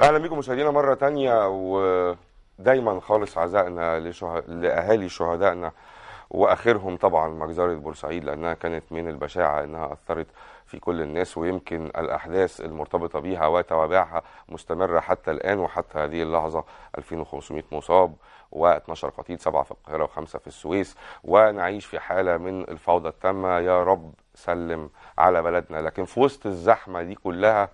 أهلا بيكم مشاهدينا مرة تانية ودايما خالص عزائنا لشه... لأهالي شهدائنا وآخرهم طبعا مجزرة بورسعيد لأنها كانت من البشاعة إنها أثرت في كل الناس ويمكن الأحداث المرتبطة بيها وتوابعها مستمرة حتى الآن وحتى هذه اللحظة 2500 مصاب و12 قتيل سبعة في القاهرة وخمسة في السويس ونعيش في حالة من الفوضى التامة. يا رب سلم على بلدنا. لكن في وسط الزحمة دي كلها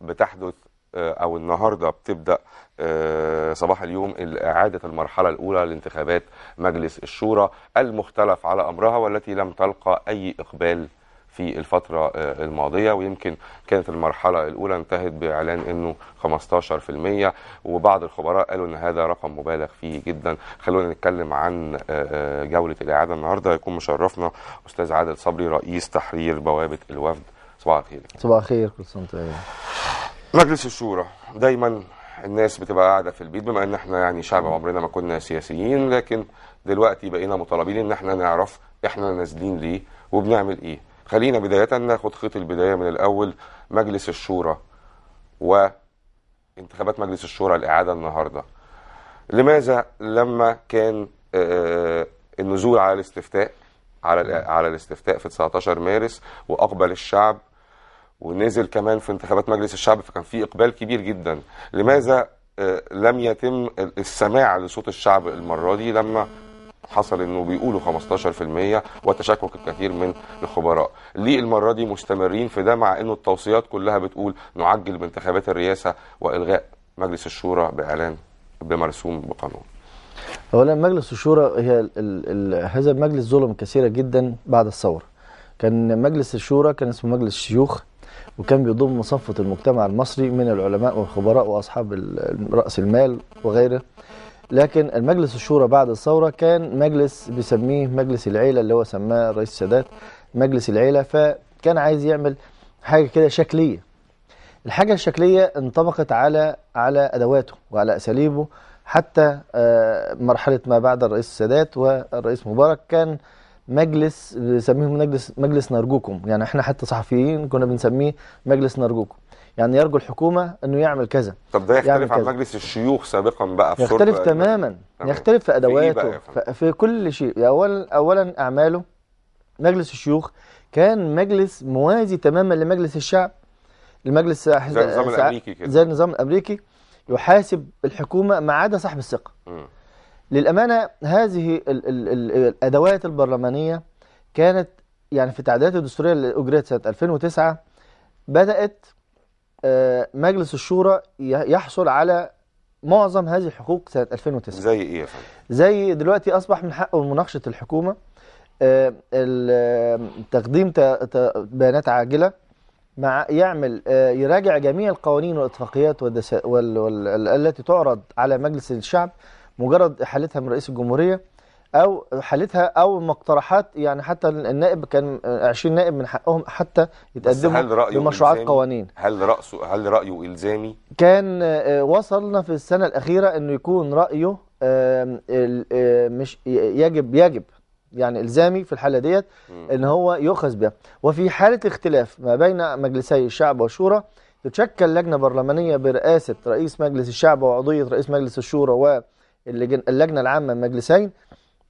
بتحدث أو النهارده بتبدأ آه، صباح اليوم إعادة المرحلة الأولى لانتخابات مجلس الشورى المختلف على أمرها والتي لم تلقى أي إقبال في الفترة آه، الماضية. ويمكن كانت المرحلة الأولى انتهت بإعلان أنه 15% وبعض الخبراء قالوا أن هذا رقم مبالغ فيه جدا. خلونا نتكلم عن آه، آه، جولة الإعادة. النهاردة يكون مشرفنا أستاذ عادل صبري رئيس تحرير بوابة الوفد. صباح الخير. صباح الخير كل وأنت طيب. مجلس الشورى. دايما الناس بتبقى قاعدة في البيت بما إن إحنا يعني شعب عمرنا ما كنا سياسيين لكن دلوقتي بقينا مطالبين إن إحنا نعرف إحنا نازلين ليه وبنعمل إيه. خلينا بداية ناخد خيط البداية من الأول. مجلس الشورى وانتخابات مجلس الشورى الاعاده النهارده. لماذا لما كان آه، النزول على الاستفتاء على على الاستفتاء في 19 مارس وأقبل الشعب ونزل كمان في انتخابات مجلس الشعب فكان في إقبال كبير جدا. لماذا آه، لم يتم السماع لصوت الشعب المرة دي لما حصل إنه بيقولوا 15% وتشكك الكثير من الخبراء؟ ليه المرة دي مستمرين في ده مع إنه التوصيات كلها بتقول نعجل بانتخابات الرئاسة وإلغاء مجلس الشورى بإعلان بمرسوم بقانون؟ اولا مجلس الشورى هي هذا المجلس ظلم كثيرا جدا بعد الثورة. كان مجلس الشورى كان اسمه مجلس الشيوخ وكان بيضم صفة المجتمع المصري من العلماء والخبراء وأصحاب رأس المال وغيره. لكن المجلس الشورى بعد الثورة كان مجلس بيسميه مجلس العيلة اللي هو سماه الرئيس السادات مجلس العيلة. فكان عايز يعمل حاجة كده شكلية. الحاجة الشكلية انطبقت على على أدواته وعلى أساليبه. حتى آه، مرحلة ما بعد الرئيس السادات والرئيس مبارك كان مجلس بنسميه مجلس مجلس نرجوكم. يعني إحنا حتى صحفيين كنا بنسميه مجلس نرجوكم. يعني يرجو الحكومة إنه يعمل كذا. طب ده يختلف عن. مجلس الشيوخ سابقا بقى في يختلف تماما. تمام. يختلف في في إيه أدواته يا فندم؟ ف- في كل شيء. اولا اولا أعماله مجلس الشيوخ كان مجلس موازي تماما لمجلس الشعب. المجلس زي النظام الأمريكي كده. زي النظام الأمريكي يحاسب الحكومة ما عدا صاحب الثقة. مم. للأمانة هذه ال ال ال الأدوات البرلمانية كانت يعني في التعديلات الدستورية اللي اجريت سنه 2009 بدأت آه، مجلس الشورى يحصل على معظم هذه الحقوق سنة 2009 زي إيه يا فندم زي دلوقتي أصبح من حقه مناقشة الحكومة آه، تقديم بيانات عاجلة مع يعمل آه، يراجع جميع القوانين والاتفاقيات والدسا- وال- وال- التي تعرض على مجلس الشعب مجرد احالتها من رئيس الجمهورية أو حالتها أو مقترحات يعني حتى النائب كان آه، 20 نائب من حقهم حتى يتقدموا هل رأيه بمشروعات إلزامي؟ قوانين هل رأسه هل رأيه إلزامي؟ كان آه، وصلنا في السنة الأخيرة إنه يكون ال- آه، مش يجب يجب يعني إلزامي في الحالة ديت. إن هو يؤخذ بها وفي حالة اختلاف ما بين مجلسي الشعب والشورى تشكل لجنة برلمانية برئاسة رئيس مجلس الشعب وعضوية رئيس مجلس الشورى واللجنة العامة المجلسين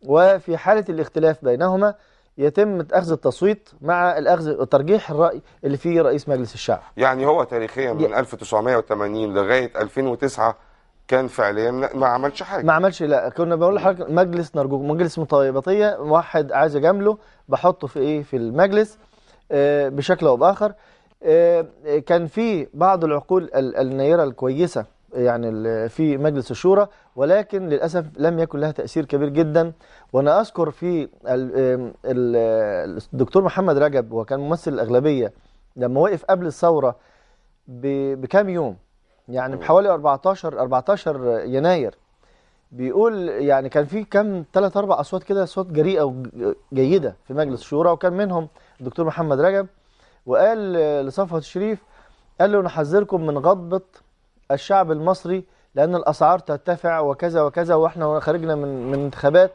وفي حالة الاختلاف بينهما يتم أخذ التصويت مع الأخذ ترجيح الرأي اللي فيه رئيس مجلس الشعب. يعني هو تاريخيا من ي- 1980 لغاية 2009 كان فعليا ما عملش حاجة. ما عملش لا. كنا بقول لحضرتك مجلس نرجوك مجلس مطيباتيه واحد عايز أجامله بحطه في إيه؟ في المجلس آه، بشكل أو بآخر. آه، كان في بعض العقول ال- النيرة الكويسة يعني في مجلس الشورى ولكن للأسف لم يكن لها تأثير كبير جدا. وأنا أذكر في الدكتور محمد رجب وكان ممثل الأغلبية لما وقف قبل الثورة ب- بكام يوم يعني بحوالي 14 14 يناير بيقول يعني كان في كام ثلاث أربع أصوات كده أصوات جريئة وجيدة في مجلس الشورى وكان منهم الدكتور محمد رجب وقال لصفوت الشريف قال له نحذركم من غضبة الشعب المصري لأن الأسعار ترتفع وكذا وكذا وإحنا خرجنا من من انتخابات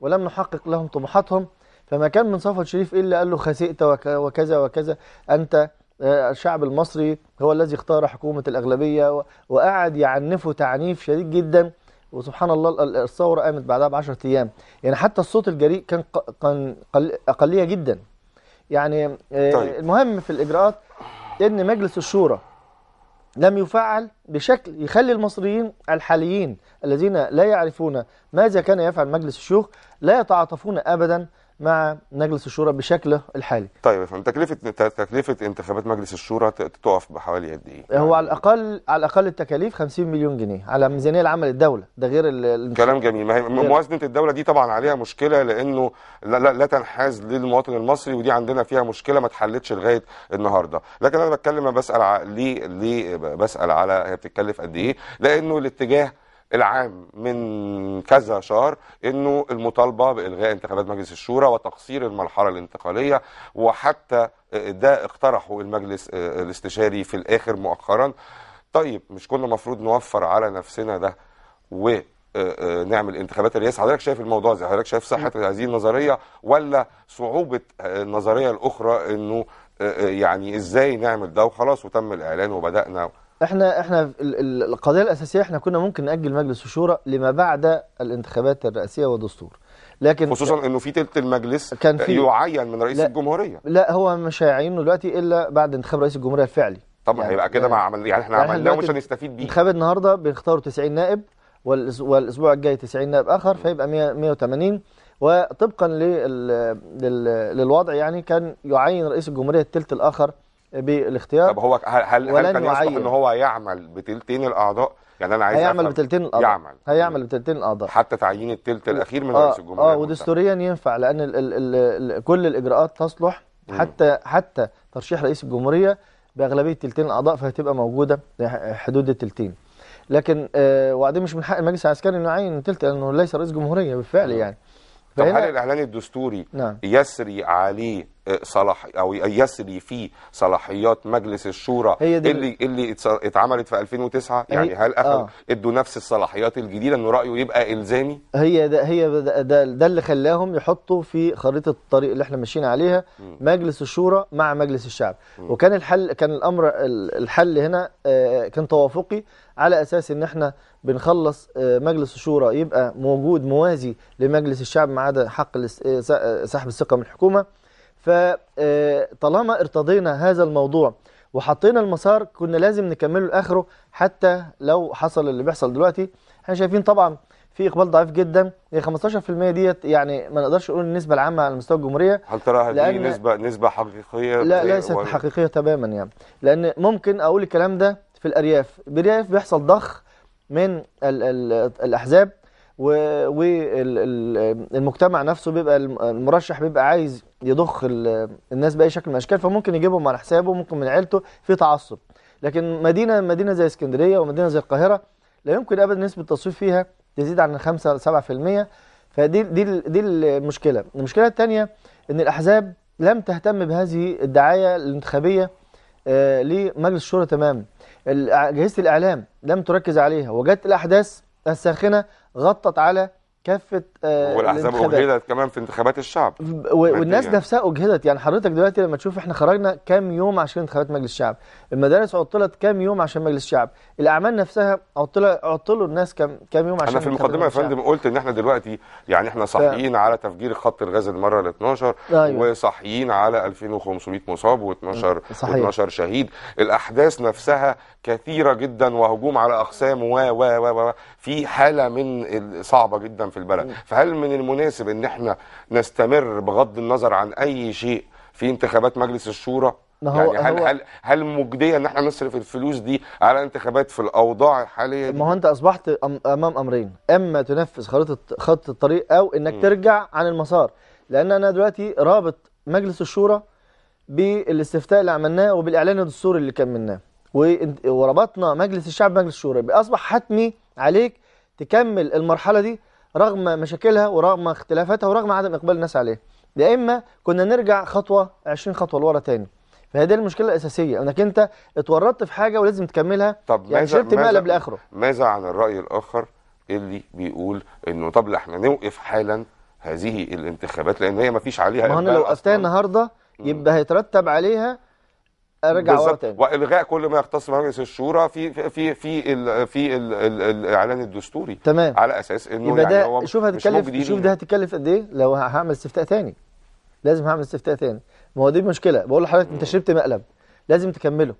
ولم نحقق لهم طموحاتهم. فما كان من صفوت الشريف إلا قال له خسئت وك- وكذا وكذا. أنت آه، الشعب المصري هو الذي اختار حكومة الأغلبية وقعد يعنفه تعنيف شديد جدا. وسبحان الله ال- ال- الثورة قامت بعدها بعشرة أيام. يعني حتى الصوت الجريء كان أقلية جدا. يعني آه، طيب. المهم في الإجراءات إن مجلس الشورى لم يفعل بشكل يخلي المصريين الحاليين الذين لا يعرفون ماذا كان يفعل مجلس الشيوخ لا يتعاطفون ابدا مع مجلس الشورى بشكله الحالي. طيب يا فندم تكلفة تكلفة انتخابات مجلس الشورى تقف بحوالي قد إيه؟ هو على الأقل على الأقل التكاليف 50 مليون جنيه. على ميزانية العمل الدولة. ده غير ال- كلام جميل. ما هي موازنه الدولة دي طبعا عليها مشكلة لأنه لا, لا, لا تنحاز للمواطن المصري ودي عندنا فيها مشكلة ما اتحلتش لغاية النهارده. لكن أنا بتكلم بسأل ليه ليه بسأل على هي بتتكلف قد إيه؟ لأنه الاتجاه العام من كذا شهر إنه المطالبة بإلغاء انتخابات مجلس الشورى وتقصير المرحلة الانتقالية وحتى ده اقترحه المجلس الاستشاري في الآخر مؤخرا. طيب مش كنا المفروض نوفر على نفسنا ده و آه، آه، نعمل انتخابات الرئاسة؟ حضرتك شايف الموضوع إزاي؟ حضرتك شايف صحة هذه النظرية ولا صعوبة آه، النظرية الأخرى إنه آه، آه، يعني إزاي نعمل ده وخلاص وتم الإعلان وبدأنا إحنا إحنا ال- ال- القضية الأساسية إحنا كنا ممكن نأجل مجلس الشورى لما بعد الانتخابات الرئاسية والدستور لكن خصوصا إنه في تلت المجلس كان في- يعين من رئيس لا. الجمهورية. لا هو مش هيعينه دلوقتي إلا بعد انتخاب رئيس الجمهورية الفعلي. طب يعني- هيبقى كده يعني- ما عمل يعني إحنا يعني عملناه ومش هنستفيد بيه. انتخاب النهارده بنختاروا 90 نائب والأسبوع الجاي 90 نائب آخر فيبقى 100 180 وطبقا لل... لل... للوضع يعني كان يعين رئيس الجمهورية الثلث الآخر بالاختيار طب هو هل هل, كان يصلح. إن هو يعمل بتلتين الأعضاء؟ يعني أنا عايز هيعمل. بتلتين الأعضاء. يعمل. هيعمل بتلتين الأعضاء. حتى تعيين التلت الأخير من آه رئيس الجمهورية آه. ودستوريا ينفع لأن ال ال ال ال كل الإجراءات تصلح. حتى حتى ترشيح رئيس الجمهورية بأغلبية تلتين الأعضاء فهتبقى موجودة حدود التلتين. لكن آه وبعدين مش من حق المجلس العسكري إنه يعين تلت لأنه ليس رئيس جمهورية بالفعل يعني. طب هل الإعلان الدستوري نعم. يسري عليه آه، صلاح أو يسري فيه صلاحيات مجلس الشورى هي دي اللي اللي اتعملت في 2009 هي- يعني هل أخذ آه. ادوا نفس الصلاحيات الجديدة إنه رأيه يبقى إلزامي؟ هي ده هي ده, ده, ده اللي خلاهم يحطوا في خريطة الطريق اللي إحنا ماشيين عليها مجلس الشورى مع مجلس الشعب. وكان الحل كان الأمر ال- الحل هنا آه، كان توافقي على أساس إن إحنا بنخلص آه، مجلس الشورى يبقى موجود موازي لمجلس الشعب ما عدا حق آه، آه، سحب الثقة من الحكومة. فطالما ارتضينا هذا الموضوع وحطينا المسار كنا لازم نكمله لآخره حتى لو حصل اللي بيحصل دلوقتي. إحنا شايفين طبعا في إقبال ضعيف جدا. هي 15% ديت يعني ما نقدرش نقول النسبة العامة على مستوى الجمهورية. هل ترى هذه لأن- نسبه نسبة حقيقية لا ليست ولا- حقيقية تماما يعني. لأن ممكن أقول الكلام ده في الأرياف. بالارياف بيحصل ضخ من ال ال الأحزاب. والمجتمع نفسه بيبقى الم- المرشح بيبقى عايز يضخ ال- الناس بأي شكل من الأشكال فممكن يجيبهم على حسابه ممكن من عيلته في تعصب. لكن مدينة مدينة زي اسكندرية ومدينة زي القاهرة لا يمكن ابدا نسبة التصويت فيها تزيد عن 5 7% فدي دي دي المشكلة. المشكلة الثانية إن الأحزاب لم تهتم بهذه الدعاية الانتخابية آه، لمجلس الشورى تماما. اجهزه الإعلام لم تركز عليها وجدت الأحداث الساخنه غطت على كافة آه، والأحزاب. أجهدت كمان في انتخابات الشعب والناس. نفسها أجهدت يعني حضرتك دلوقتي لما تشوف إحنا خرجنا كام يوم عشان انتخابات مجلس الشعب المدارس عطلت كام يوم عشان مجلس الشعب الأعمال نفسها عطل عطلوا الناس كام كام يوم عشان أنا في المقدمة يا. فندم قلت إن إحنا دلوقتي يعني إحنا صاحيين على تفجير خط الغاز المرة ال 12 أيوة. وصاحيين على 2500 مصاب و12 صحيح. و12 شهيد الأحداث نفسها كثيرة جدا وهجوم على أقسام و و و في حالة من صعبة جدا في البلد. فهل من المناسب إن إحنا نستمر بغض النظر عن أي شيء في انتخابات مجلس الشورى؟ ما هو- يعني هل هو- هل هل مجدية إن إحنا نصرف الفلوس دي على انتخابات في الأوضاع الحالية دي؟ ما هو أنت أصبحت أمام أمرين. إما تنفذ خريطه خط الطريق أو إنك ترجع عن المسار. لأن أنا دلوقتي رابط مجلس الشورى بالاستفتاء اللي عملناه وبالإعلان الدستوري اللي كملناه. وربطنا مجلس الشعب بمجلس الشورى. يبقى أصبح حتمي عليك تكمل المرحلة دي رغم مشاكلها ورغم اختلافاتها ورغم عدم إقبال الناس عليها. يا إما كنا نرجع خطوة 20 خطوة لورا تاني. فهذه المشكلة الأساسية إنك أنت اتورطت في حاجة ولازم تكملها. طب يعني شربت مقلب لاخره ماذا عن الرأي الآخر اللي بيقول إنه طب لا إحنا نوقف حالا هذه الانتخابات لأن هي ما فيش عليها ما أنا إقبال لو وقفتها. النهارده يبقى هيترتب عليها أرجع ورا تاني. وإلغاء كل ما يختص بمجلس الشورى في في في في ال في ال ال الإعلان الدستوري. تمام. على أساس إنه يبقى يعني ده هو شوف مجدي شوف. ده هتكلف قد إيه؟ لو هعمل استفتاء تاني. لازم هعمل استفتاء تاني. ما هو دي مشكله بقول لحضرتك أنت شربت مقلب. لازم تكمله.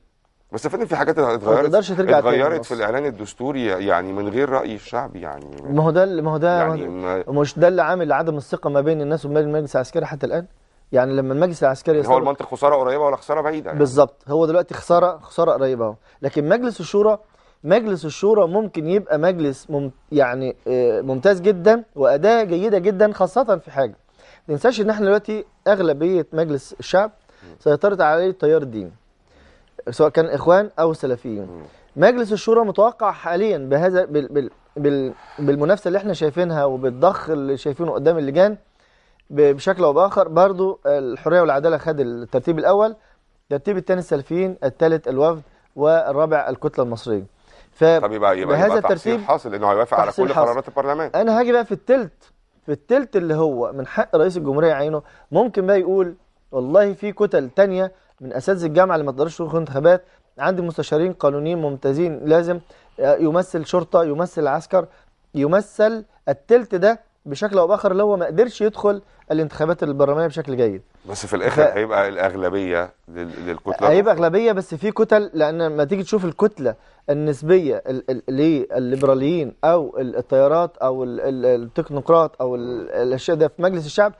بس فندم في حاجات اتغيرت اتغيرت. في الإعلان الدستوري يعني من غير رأي الشعب يعني. ما هو ده ما هو ده يعني مش ده اللي عامل عدم الثقة ما بين الناس وما بين المجلس العسكري حتى الآن؟ يعني لما المجلس العسكري هو يستبق المنطق خسارة قريبة ولا خسارة بعيدة يعني. بالظبط. هو دلوقتي خساره خسارة قريبة أهو. لكن مجلس الشورى مجلس الشورى ممكن يبقى مجلس مم يعني آه، ممتاز جدا وأداة جيدة جدا خاصة في حاجة. ما تنساش إن إحنا دلوقتي أغلبية مجلس الشعب سيطرت عليه التيار الديني سواء كان إخوان أو سلفيين. مجلس الشورى متوقع حاليا بهذا بال بال بال بالمنافسة اللي إحنا شايفينها وبالضخ اللي شايفينه قدام اللجان بشكل أو بآخر برضو الحرية والعدالة خد الترتيب الأول الترتيب الثاني السلفيين الثالث الوفد والرابع الكتلة المصرية ف طب يبقى يبقى, يبقى الترتيب حاصل إنه هيوافق على كل حاصل. قرارات البرلمان أنا هاجي بقى في التلت في التلت اللي هو من حق رئيس الجمهورية يعينه ممكن بقى يقول والله في كتل تانية من أساتذة الجامعة اللي ما تقدرش تدخل انتخابات عندي مستشارين قانونيين ممتازين لازم آه، يمثل شرطة يمثل عسكر يمثل التلت ده بشكل أو باخر اللي هو ما قدرش يدخل الانتخابات البرلمانية بشكل جيد. بس في الآخر ف- هيبقى الأغلبية لل- للكتلة هيبقى أغلبية بس في كتل لأن لما تيجي تشوف الكتلة النسبية ال- ال- للليبراليين أو ال- التيارات أو ال- ال- التكنوقراط أو ال- الأشياء ده في مجلس الشعب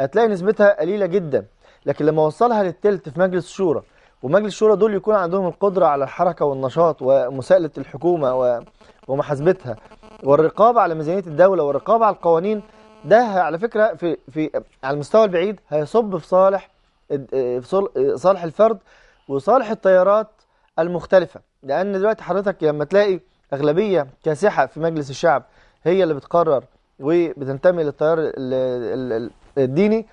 هتلاقي نسبتها قليلة جدا. لكن لما وصلها للتلت في مجلس الشورى ومجلس الشورى دول يكون عندهم القدرة على الحركة والنشاط ومساءلة الحكومة ومحاسبتها والرقابة على ميزانية الدولة والرقابة على القوانين ده على فكرة في في على المستوى البعيد هيصب في صالح في صال- صالح الفرد وصالح التيارات المختلفة. لأن دلوقتي حضرتك لما تلاقي أغلبية كاسحة في مجلس الشعب هي اللي بتقرر وبتنتمي للتيار ال- ال- ال- الديني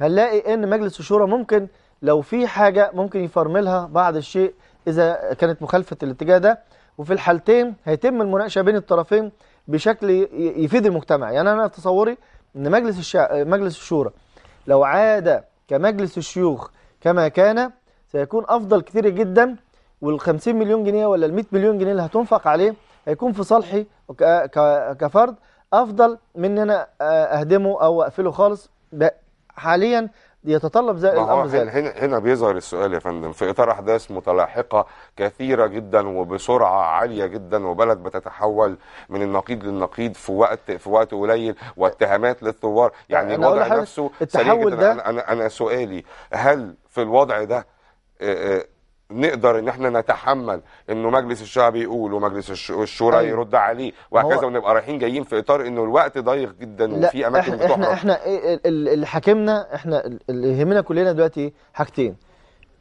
هنلاقي إن مجلس الشورى ممكن لو في حاجة ممكن يفرملها بعض الشيء إذا كانت مخالفة الاتجاه ده. وفي الحالتين هيتم المناقشة بين الطرفين بشكل يفيد المجتمع. يعني أنا تصوري إن مجلس الشع... مجلس الشورى لو عاد كمجلس الشيوخ كما كان سيكون أفضل كتير جدا وال 50 مليون جنيه ولا ال 100 مليون جنيه اللي هتنفق عليه هيكون في صالحي وك- ك- كفرد أفضل من إن أنا أهدمه أو أقفله خالص. حاليا يتطلب زي الأمر هنا, ذلك. هنا هنا بيظهر السؤال يا فندم. في إطار أحداث متلاحقة كثيرة جدا وبسرعة عالية جدا وبلد بتتحول من النقيض للنقيض في وقت في وقت قليل واتهامات للثوار. يعني أقول الوضع نفسه التحول ده- أنا أنا أنا سؤالي هل في الوضع ده آه، آه، نقدر إن إحنا نتحمل إنه مجلس الشعب يقول ومجلس الش- الشورى أيوة. يرد عليه وهكذا ونبقى رايحين جايين في إطار إنه الوقت ضيق جدا وفي أماكن إحنا إحنا بتحرق إحنا إيه ال- ال- اللي حاكمنا إحنا ال- اللي يهمنا كلنا دلوقتي؟ حاجتين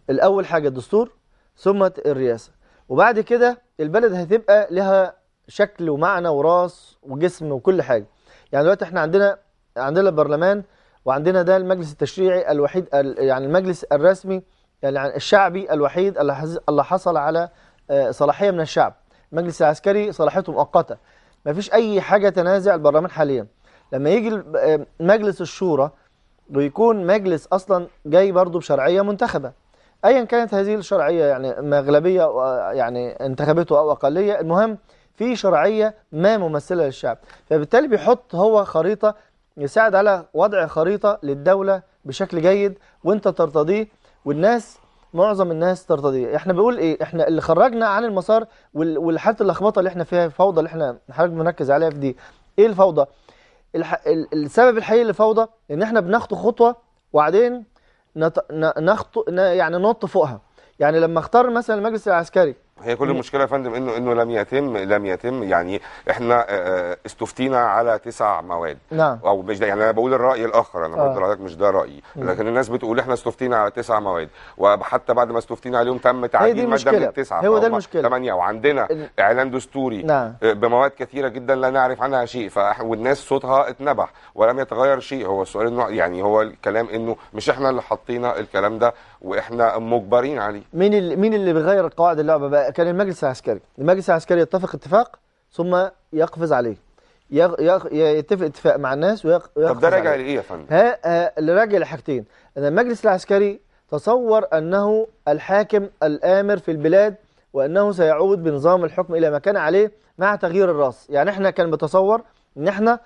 الأول حاجة الدستور ثم الرئاسة وبعد كده البلد هتبقى لها شكل ومعنى وراس وجسم وكل حاجة يعني دلوقتي إحنا عندنا عندنا البرلمان وعندنا ده المجلس التشريعي الوحيد ال- يعني المجلس الرسمي يعني الشعبي الوحيد اللي حصل على آه، صلاحية من الشعب. المجلس العسكري صلاحيته مؤقتة. ما فيش أي حاجة تنازع البرلمان حاليا. لما يجي آه، مجلس الشورى ويكون مجلس أصلا جاي برضه بشرعية منتخبة. ايا كانت هذه الشرعية يعني ما اغلبيه أو- يعني انتخبته أو أقلية المهم في شرعية ما ممثلة للشعب. فبالتالي بيحط هو خريطة يساعد على وضع خريطة للدولة بشكل جيد وانت ترتضيه والناس معظم الناس ترتضيه إحنا بنقول إيه؟ إحنا اللي خرجنا عن المسار وال- والحالة اللخبطه اللي إحنا فيها الفوضى اللي إحنا حضرتك بنركز عليها في دي. إيه الفوضى؟ الح... ال- السبب الحقيقي للفوضى إن إحنا بنخطو خطوة وبعدين نخطو. يعني ننط فوقها. يعني لما اختار مثلا المجلس العسكري هي كل المشكلة يا فندم انه إنه لم يتم لم يتم يعني إحنا آه، استفتينا على تسع مواد نعم أو مش ده يعني أنا بقول الرأي الآخر أنا آه. بقول لحضرتك مش ده رأيي. لكن الناس بتقول إحنا استفتينا على تسع مواد وحتى بعد ما استفتينا عليهم تم تعديل مادة. من التسعة هو ده فهم المشكلة. ثمانيه وعندنا إعلان دستوري نعم آه، بمواد كثيرة جدا لا نعرف عنها شيء والناس صوتها اتنبح ولم يتغير شيء هو السؤال انه يعني هو الكلام إنه مش إحنا اللي حطينا الكلام ده وإحنا مجبرين عليه. مين اللي مين اللي بيغير قواعد اللعبة بقى؟ كان المجلس العسكري. المجلس العسكري يتفق اتفاق ثم يقفز عليه. يغ... يغ... يتفق اتفاق مع الناس ويق... طب ويقفز ده راجع. لإيه يا فندم؟ ها ها اللي راجع لحاجتين. إن المجلس العسكري تصور أنه الحاكم الآمر في البلاد وأنه سيعود بنظام الحكم إلى ما كان عليه مع تغيير الرأس. يعني إحنا كان بتصور إن إحنا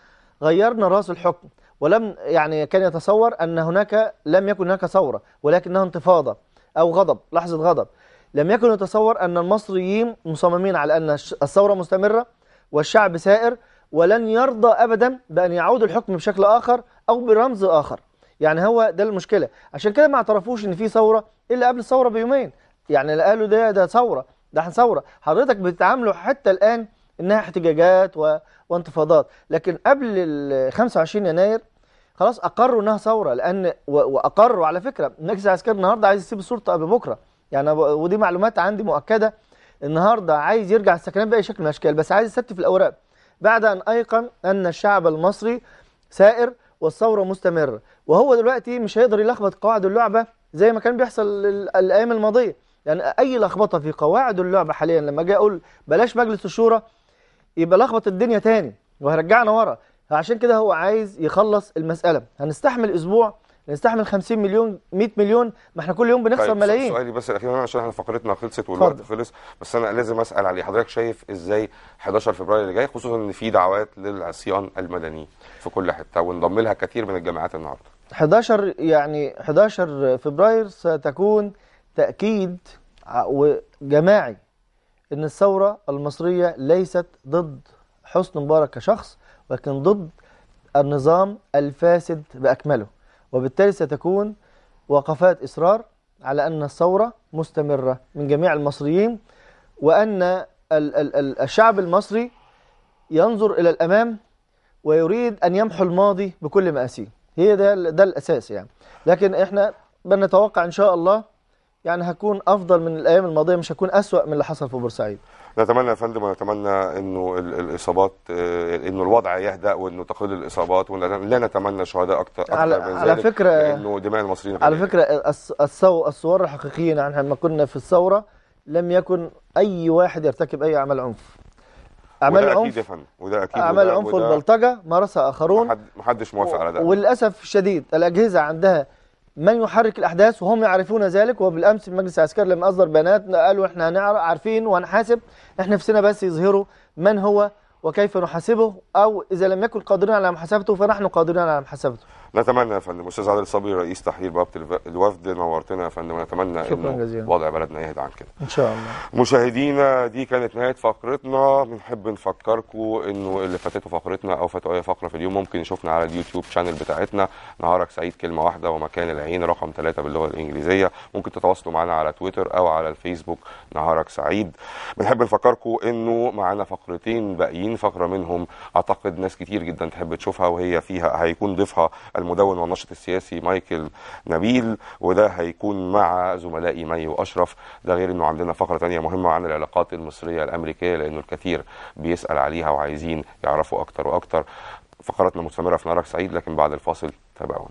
غيرنا رأس الحكم. ولم يعني كان يتصور أن هناك لم يكن هناك ثورة ولكنها انتفاضة أو غضب لحظة غضب. لم يكن يتصور أن المصريين مصممين على أن الثورة مستمرة والشعب سائر ولن يرضى أبدا بأن يعود الحكم بشكل آخر أو برمز آخر. يعني هو ده المشكلة. عشان كده ما اعترفوش إن في ثورة إلا قبل الثورة بيومين. يعني اللي قالوا ده ده ثورة ده ثورة. حضرتك بتتعاملوا حتى الآن إنها احتجاجات و... وانتفاضات. لكن قبل ال 25 يناير خلاص أقروا إنها ثورة لأن وأقروا على فكرة المجلس العسكري النهارده عايز يسيب السلطة قبل بكرة. يعني ودي معلومات عندي مؤكدة النهارده عايز يرجع السكنات بأي شكل من الأشكال بس عايز يستف الأوراق. بعد أن أيقن أن الشعب المصري سائر والثورة مستمرة. وهو دلوقتي مش هيقدر يلخبط قواعد اللعبة زي ما كان بيحصل ال- الأيام الماضية. يعني أي لخبطة في قواعد اللعبة حاليا لما أجي أقول بلاش مجلس الشورى يبقى لخبط الدنيا تاني وهرجعنا ورا. عشان كده هو عايز يخلص المسألة. هنستحمل أسبوع نستحمل 50 مليون 100 مليون ما إحنا كل يوم بنخسر طيب ملايين. سؤالي بس الأخير عشان إحنا فقرتنا خلصت والوقت اتفضل. خلص بس أنا لازم أسأل عليه حضرتك شايف إزاي 11 فبراير اللي جاي خصوصا إن في دعوات للعصيان المدني في كل حتة وانضم لها كثير من الجامعات النهارده. 11 يعني 11 فبراير ستكون تأكيد ع- وجماعي إن الثورة المصرية ليست ضد حسني مبارك كشخص ولكن ضد النظام الفاسد بأكمله. وبالتالي ستكون وقفات إصرار على أن الثورة مستمرة من جميع المصريين وأن ال- ال- ال- الشعب المصري ينظر إلى الأمام ويريد أن يمحو الماضي بكل مآسيه. هي ده ده الأساس يعني. لكن إحنا بنتوقع إن شاء الله يعني هكون أفضل من الأيام الماضية مش هكون أسوأ من اللي حصل في بورسعيد. نتمنى يا فندم ونتمنى إنه ال- الإصابات آه، إنه الوضع يهدأ وإنه تقل الإصابات ولا نتمنى شهداء أكتر أكتر على- من على ذلك فكرة- لأنه دماء المصريين على الص- الصو الصور الحقيقيين يعني لما كنا في الثورة لم يكن أي واحد يرتكب أي أعمال عنف. يا عنف وده أكيد أعمال وده- عنف وده والبلطجة مارسها آخرون محد- محدش موافق على ده. وللأسف الشديد الأجهزة عندها من يحرك الأحداث وهم يعرفون ذلك وبالأمس المجلس العسكري لما أصدر بيانات قالوا إحنا عارفين وهنحاسب إحنا نفسنا بس يظهروا من هو وكيف نحاسبه أو إذا لم يكن قادرين على محاسبته فنحن قادرين على محاسبته. نتمنى يا فندم أستاذ عادل صبري رئيس تحرير بوابه الف- الوفد نورتنا يا فندم ونتمنى إنه جزيلاً. وضع بلدنا يهدى عن كده. إن شاء الله. مشاهدينا دي كانت نهاية فقرتنا. بنحب نفكركم إنه اللي فاتته فقرتنا أو فاتوا أي فقرة في اليوم ممكن يشوفنا على اليوتيوب شانل بتاعتنا. نهارك سعيد كلمة واحدة ومكان العين رقم ثلاثة باللغة الإنجليزية. ممكن تتواصلوا معنا على تويتر أو على الفيسبوك. نهارك سعيد. بنحب نفكركم إنه معانا فقرتين باقيين فقره منهم. أعتقد ناس كتير جدا تحب تشوفها وهي فيها هيكون ضيفها المدون والناشط السياسي مايكل نبيل وده هيكون مع زملائي مي وأشرف. ده غير إنه عندنا فقرة تانية مهمة عن العلاقات المصرية الأمريكية لأنه الكثير بيسأل عليها وعايزين يعرفوا أكتر وأكتر. فقراتنا مستمرة في نهارك سعيد لكن بعد الفاصل تابعونا.